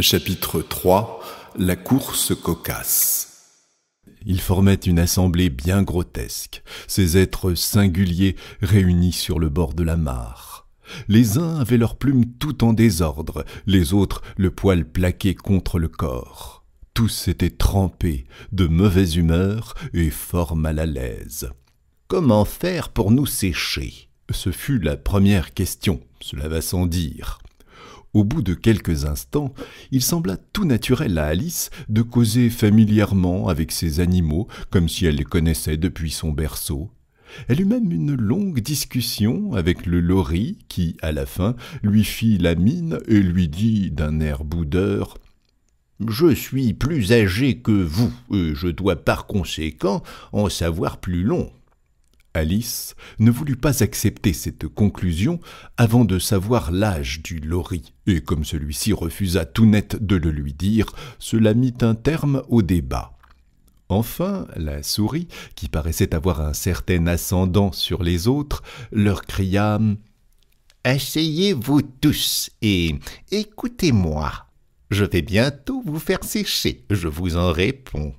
Chapitre 3 La course cocasse Ils formaient une assemblée bien grotesque, ces êtres singuliers réunis sur le bord de la mare. Les uns avaient leurs plumes tout en désordre, les autres le poil plaqué contre le corps. Tous étaient trempés, de mauvaise humeur et fort mal à l'aise. Comment faire pour nous sécher? Ce fut la première question, cela va sans dire. Au bout de quelques instants, il sembla tout naturel à Alice de causer familièrement avec ces animaux, comme si elle les connaissait depuis son berceau. Elle eut même une longue discussion avec le lori, qui, à la fin, lui fit la mine et lui dit d'un air boudeur Je suis plus âgé que vous, et je dois par conséquent en savoir plus long. Alice ne voulut pas accepter cette conclusion avant de savoir l'âge du lori, et comme celui-ci refusa tout net de le lui dire, cela mit un terme au débat. Enfin, la souris, qui paraissait avoir un certain ascendant sur les autres, leur cria Asseyez-vous tous et écoutez-moi. Je vais bientôt vous faire sécher, je vous en réponds.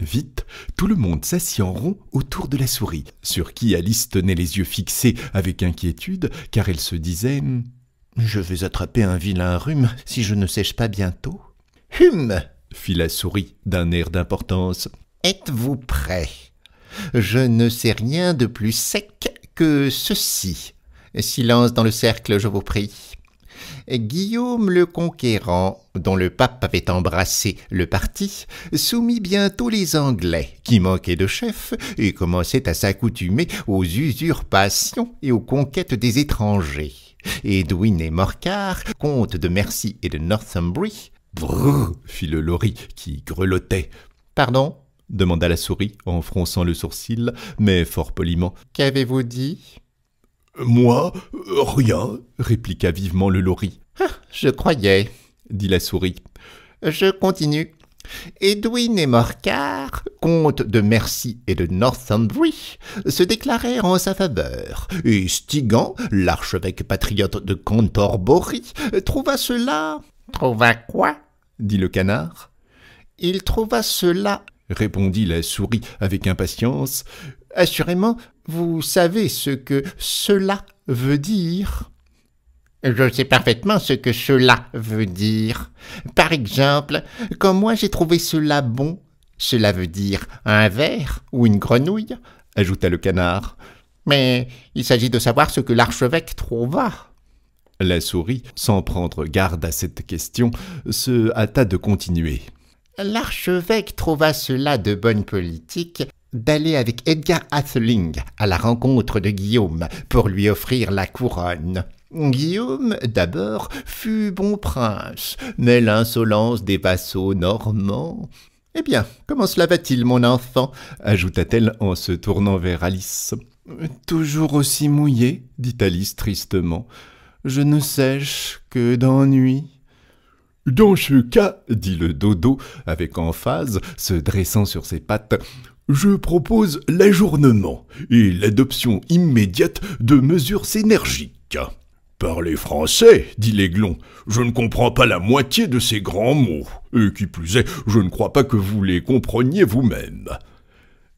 Vite, tout le monde s'assit en rond autour de la souris, sur qui Alice tenait les yeux fixés avec inquiétude, car elle se disait Je vais attraper un vilain rhume si je ne sèche pas bientôt. Hum fit la souris d'un air d'importance. Êtes-vous prêt? Je ne sais rien de plus sec que ceci. Silence dans le cercle, je vous prie. Guillaume le Conquérant, dont le pape avait embrassé le parti, soumit bientôt les Anglais, qui manquaient de chef et commençaient à s'accoutumer aux usurpations et aux conquêtes des étrangers. Edwin et Morcar, comtes de Mercy et de Northumbrie, brrr, fit le lori qui grelottait. Pardon? demanda la souris en fronçant le sourcil, mais fort poliment. Qu'avez-vous dit? Moi Rien, répliqua vivement le lori. Ah, je croyais, dit la souris. Je continue. Edwin et Morcar, comtes de Mercy et de Northumbrie, se déclarèrent en sa faveur, et Stigand, l'archevêque patriote de Canterbury, trouva cela. Trouva quoi? dit le canard. Il trouva cela, répondit la souris avec impatience, Assurément, vous savez ce que cela veut dire. Je sais parfaitement ce que cela veut dire. Par exemple, quand moi j'ai trouvé cela bon, cela veut dire un verre ou une grenouille, ajouta le canard. Mais il s'agit de savoir ce que l'archevêque trouva. La souris, sans prendre garde à cette question, se hâta de continuer. L'archevêque trouva cela de bonne politique d'aller avec Edgar Atheling à la rencontre de Guillaume pour lui offrir la couronne. Guillaume, d'abord, fut bon prince, mais l'insolence des vassaux normands. Eh bien, comment cela va-t-il, mon enfant? ajouta-t-elle en se tournant vers Alice. Toujours aussi mouillé, dit Alice tristement. Je ne sèche que d'ennui. Dans ce cas, dit le dodo avec emphase, se dressant sur ses pattes, je propose l'ajournement et l'adoption immédiate de mesures énergiques. Parlez français, dit l'aiglon. Je ne comprends pas la moitié de ces grands mots. Et qui plus est, je ne crois pas que vous les compreniez vous-même.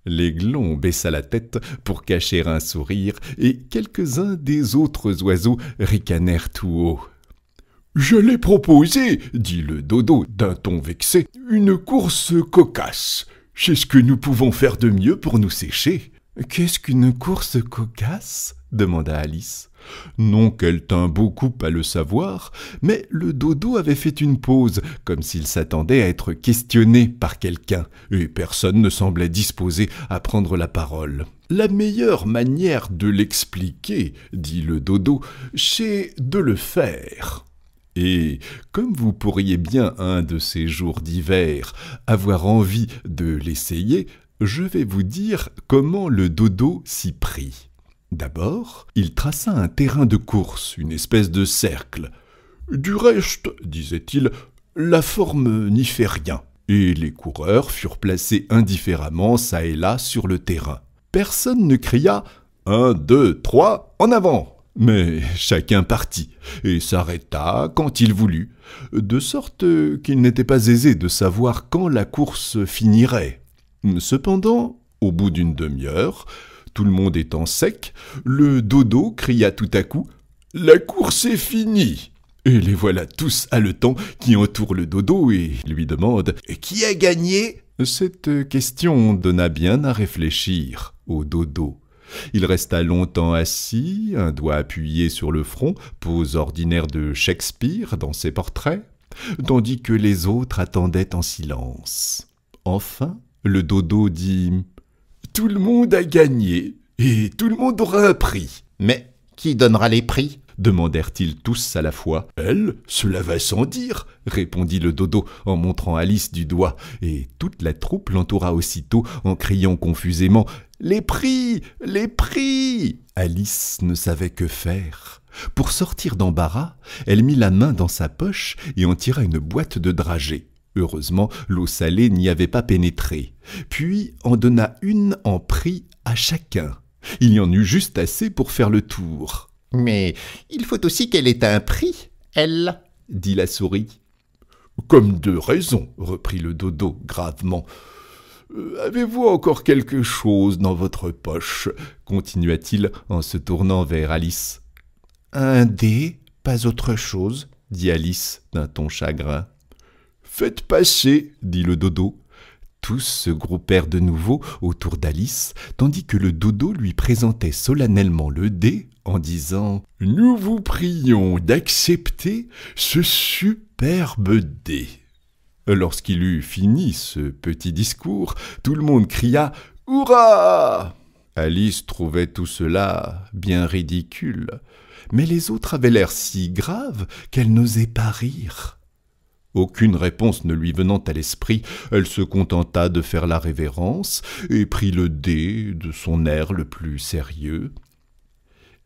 L'aiglon baissa la tête pour cacher un sourire, et quelques-uns des autres oiseaux ricanèrent tout haut. Je l'ai proposé, dit le dodo d'un ton vexé, une course cocasse. C'est ce que nous pouvons faire de mieux pour nous sécher. Qu'est-ce qu'une course cocasse? demanda Alice. Non qu'elle tint beaucoup à le savoir, mais le dodo avait fait une pause, comme s'il s'attendait à être questionné par quelqu'un, et personne ne semblait disposé à prendre la parole. La meilleure manière de l'expliquer, dit le dodo, c'est de le faire. Et comme vous pourriez bien un de ces jours d'hiver avoir envie de l'essayer, je vais vous dire comment le dodo s'y prit. D'abord, il traça un terrain de course, une espèce de cercle. Du reste, disait-il, la forme n'y fait rien, et les coureurs furent placés indifféremment çà et là sur le terrain. Personne ne cria Un, deux, trois, en avant mais chacun partit, et s'arrêta quand il voulut, de sorte qu'il n'était pas aisé de savoir quand la course finirait. Cependant, au bout d'une demi-heure, tout le monde étant sec, le dodo cria tout à coup La course est finie et les voilà tous haletants qui entourent le dodo et lui demandent Qui a gagné? Cette question donna bien à réfléchir au dodo. Il resta longtemps assis, un doigt appuyé sur le front, pose ordinaire de Shakespeare dans ses portraits, tandis que les autres attendaient en silence. Enfin, le dodo dit Tout le monde a gagné, et tout le monde aura un prix. Mais qui donnera les prix? Demandèrent-ils tous à la fois. Elle, cela va sans dire, répondit le dodo en montrant Alice du doigt, et toute la troupe l'entoura aussitôt en criant confusément Les prix. Les prix. Alice ne savait que faire. Pour sortir d'embarras, elle mit la main dans sa poche et en tira une boîte de dragées. Heureusement, l'eau salée n'y avait pas pénétré. Puis en donna une en prix à chacun. Il y en eut juste assez pour faire le tour. Mais il faut aussi qu'elle ait un prix, elle, dit la souris. Comme de raison, reprit le dodo gravement. Euh, avez-vous encore quelque chose dans votre poche? continua-t-il en se tournant vers Alice. Un dé, pas autre chose, dit Alice d'un ton chagrin. Faites passer, dit le dodo. Tous se groupèrent de nouveau autour d'Alice, tandis que le dodo lui présentait solennellement le dé en disant Nous vous prions d'accepter ce superbe dé. Lorsqu'il eut fini ce petit discours, tout le monde cria Hurrah Alice trouvait tout cela bien ridicule, mais les autres avaient l'air si grave qu'elle n'osait pas rire. Aucune réponse ne lui venant à l'esprit, elle se contenta de faire la révérence et prit le dé de son air le plus sérieux.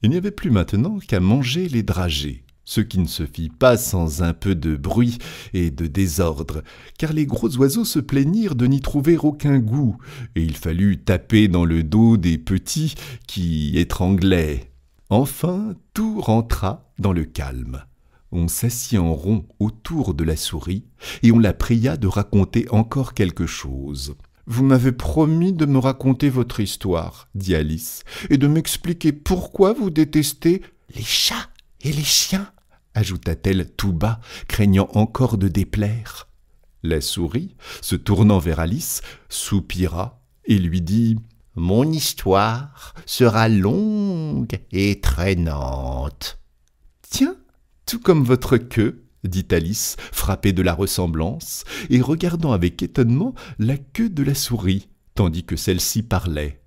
Il n'y avait plus maintenant qu'à manger les dragées, ce qui ne se fit pas sans un peu de bruit et de désordre, car les gros oiseaux se plaignirent de n'y trouver aucun goût, et il fallut taper dans le dos des petits qui étranglaient. Enfin tout rentra dans le calme. On s'assit en rond autour de la souris, et on la pria de raconter encore quelque chose. Vous m'avez promis de me raconter votre histoire, dit Alice, et de m'expliquer pourquoi vous détestez les chats et les chiens, ajouta-t-elle tout bas, craignant encore de déplaire. La souris, se tournant vers Alice, soupira et lui dit Mon histoire sera longue et traînante. Tiens, tout comme votre queue, dit Alice, frappée de la ressemblance, et regardant avec étonnement la queue de la souris, tandis que celle-ci parlait.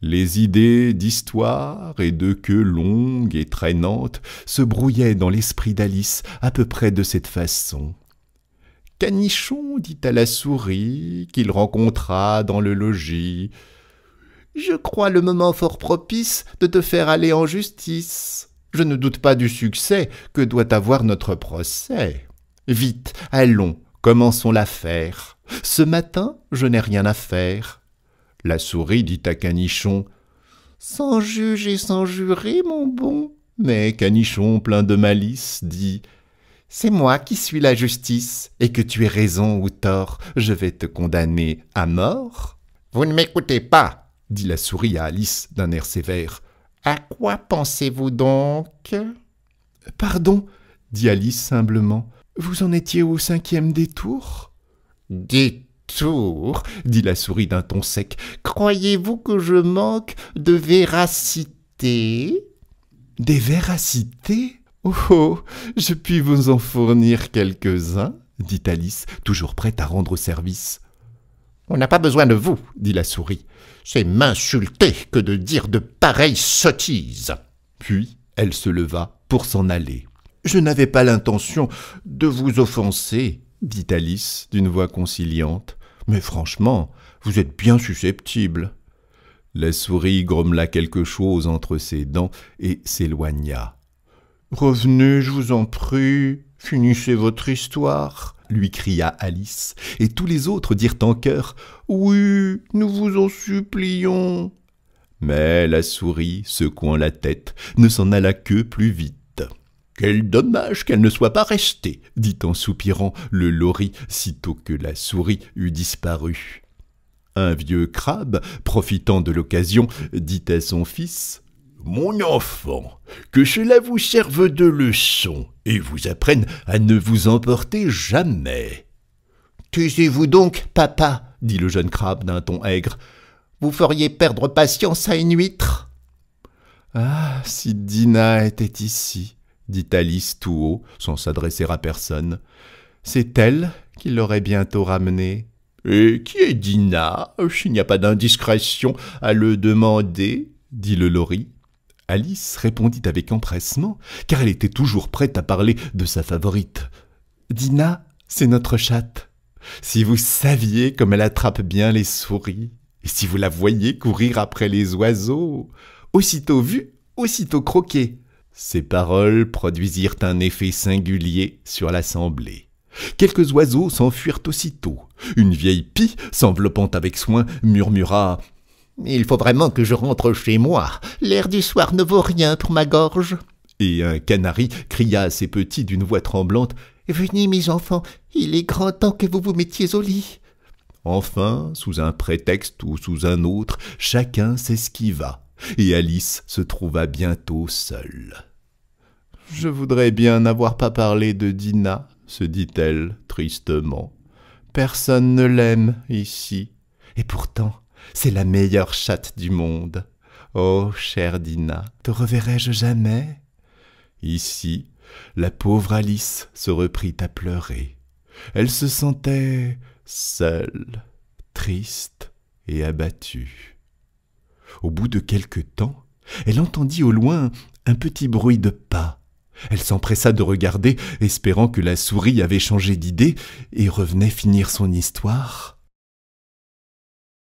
Les idées d'histoire et de queue longue et traînante se brouillaient dans l'esprit d'Alice à peu près de cette façon. Canichon dit à la souris qu'il rencontra dans le logis. Je crois le moment fort propice de te faire aller en justice. Je ne doute pas du succès que doit avoir notre procès. Vite, allons, commençons l'affaire. Ce matin, je n'ai rien à faire. La souris dit à Canichon Sans juge et sans jurer, mon bon. Mais Canichon, plein de malice, dit C'est moi qui suis la justice, et que tu aies raison ou tort, je vais te condamner à mort. Vous ne m'écoutez pas, dit la souris à Alice d'un air sévère. À quoi pensez-vous donc? Pardon, dit Alice humblement. Vous en étiez au cinquième détour Détour dit la souris d'un ton sec. Croyez-vous que je manque de véracité? Des véracités Oh, oh je puis vous en fournir quelques-uns, dit Alice, toujours prête à rendre service. On n'a pas besoin de vous, dit la souris. C'est m'insulter que de dire de pareilles sottises. Puis elle se leva pour s'en aller. Je n'avais pas l'intention de vous offenser, dit Alice d'une voix conciliante. Mais franchement, vous êtes bien susceptible. La souris grommela quelque chose entre ses dents et s'éloigna. Revenez, je vous en prie, finissez votre histoire lui cria Alice, et tous les autres dirent en chœur Oui, nous vous en supplions. Mais la souris, secouant la tête, ne s'en alla que plus vite. Quel dommage qu'elle ne soit pas restée, dit en soupirant le lori sitôt que la souris eut disparu. Un vieux crabe, profitant de l'occasion, dit à son fils Mon enfant, que cela vous serve de leçon et vous apprenne à ne vous emporter jamais. Taisez-vous donc, papa, dit le jeune crabe d'un ton aigre. Vous feriez perdre patience à une huître. Ah, si Dina était ici, dit Alice tout haut, sans s'adresser à personne. C'est elle qui l'aurait bientôt ramené. Et qui est Dina? S'il n'y a pas d'indiscrétion à le demander, dit le lori. Alice répondit avec empressement, car elle était toujours prête à parler de sa favorite. Dina, c'est notre chatte. Si vous saviez comme elle attrape bien les souris, et si vous la voyez courir après les oiseaux, aussitôt vue, aussitôt croquée. Ces paroles produisirent un effet singulier sur l'assemblée. Quelques oiseaux s'enfuirent aussitôt. Une vieille pie, s'enveloppant avec soin, murmura Il faut vraiment que je rentre chez moi. L'air du soir ne vaut rien pour ma gorge. Et un canari cria à ses petits d'une voix tremblante Venez, mes enfants, il est grand temps que vous vous mettiez au lit. Enfin, sous un prétexte ou sous un autre, chacun s'esquiva, et Alice se trouva bientôt seule. Je voudrais bien n'avoir pas parlé de Dina, se dit-elle tristement. Personne ne l'aime ici, et pourtant c'est la meilleure chatte du monde. Oh, chère Dina, te reverrai-je jamais? Ici, la pauvre Alice se reprit à pleurer. Elle se sentait seule, triste et abattue. Au bout de quelque temps, elle entendit au loin un petit bruit de pas. Elle s'empressa de regarder, espérant que la souris avait changé d'idée et revenait finir son histoire.